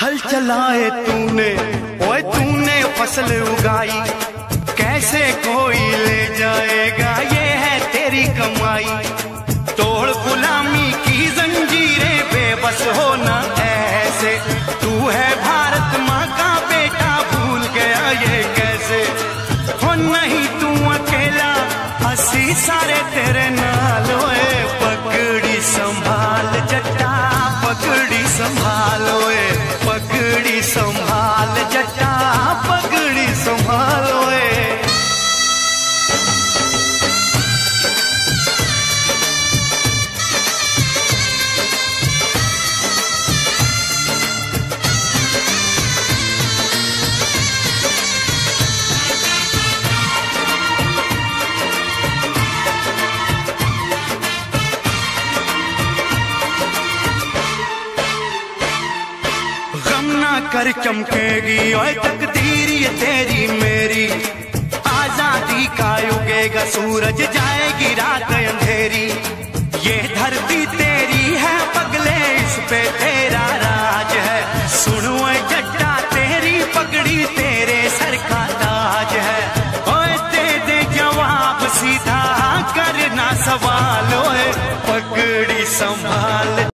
हल चलाए तूने, ओए तूने फ़सल उगाई, कैसे कोई ले जाएगा? ये है तेरी कमाई। तोड़ गुलामी की जंजीरें, बेबस होना ऐसे। तू है भारत माँ का बेटा, भूल गया ये कैसे? हो नहीं तू अकेला, हसी सारे तेरे नाल, ओए पकड़ी संभाल जटा पकड़ी संभाल। कर चमकेगी। ओए तकदीर ये तेरी मेरी। आज़ादी का उगेगा सूरज जाएगी रात अंधेरी। ये धरती तेरी है, पगले इस पे तेरा राज है। सुनो जट्टा, तेरी पगड़ी तेरे सर का ताज है। ओए दे दे जवाब, सीधा करना सवाल।